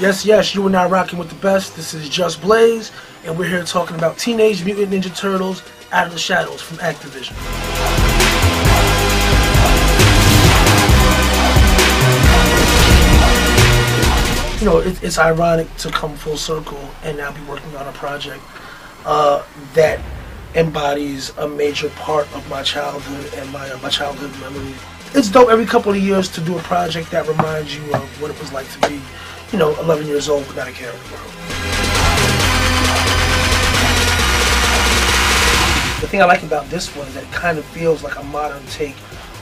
Yes, yes, you are now rocking with the best. This is Just Blaze, and we're here talking about Teenage Mutant Ninja Turtles Out of the Shadows from Activision. You know, it, it's ironic to come full circle and now be working on a project uh, that embodies a major part of my childhood and my uh, my childhood memory. It's dope every couple of years to do a project that reminds you of what it was like to be, you know, 11 years old without a care in the world. The thing I like about this one is that it kind of feels like a modern take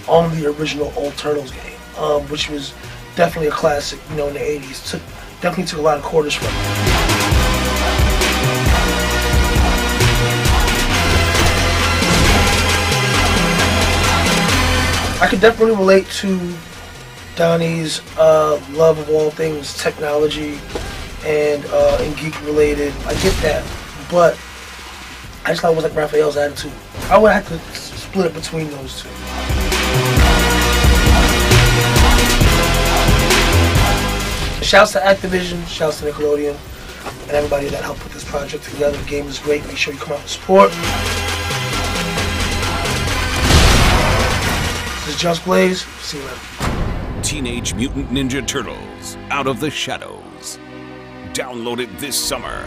on the original Old Turtles game, um, which was definitely a classic, you know, in the 80s. Took, definitely took a lot of quarters from it. I could definitely relate to Donnie's uh, love of all things technology and uh, and geek related. I get that, but I just thought it was like Raphael's attitude. I would have to split it between those two. Shouts to Activision, shouts to Nickelodeon, and everybody that helped put this project together. The game is great. Make sure you come out and support. This is Just Blaze. See you later. Teenage Mutant Ninja Turtles Out of the Shadows. Download it this summer.